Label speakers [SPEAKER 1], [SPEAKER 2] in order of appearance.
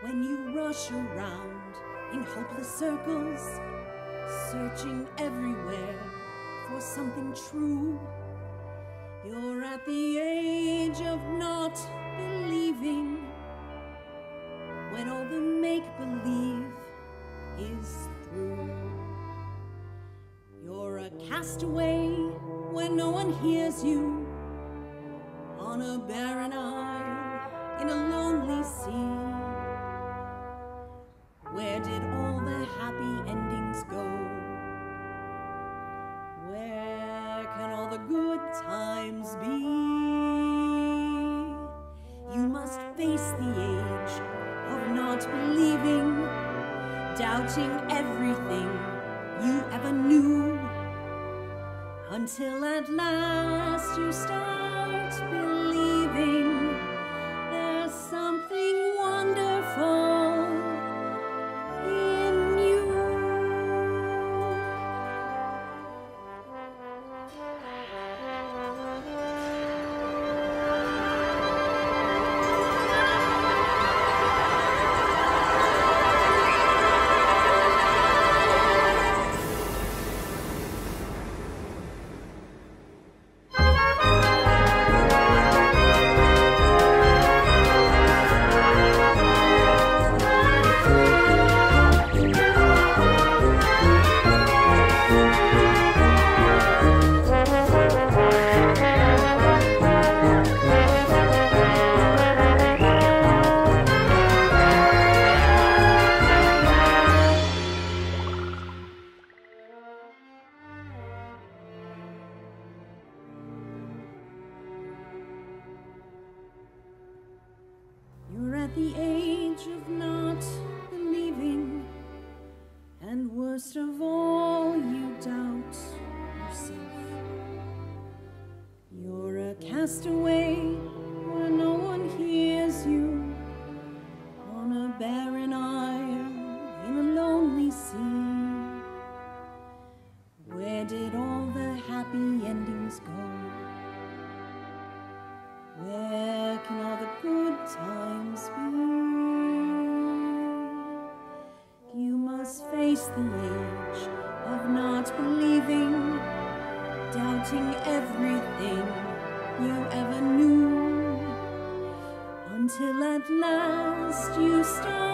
[SPEAKER 1] when you rush around in hopeless circles, searching everywhere for something true. You're at the age of not believing when all the make believe is through. You're a castaway when no one hears you on a barren isle in a lonely sea. Good times be? You must face the age of not believing, doubting everything you ever knew, until at last you start believing the age of not believing, and worst of all, you doubt yourself. You're a castaway face the age of not believing, doubting everything you ever knew, until at last you start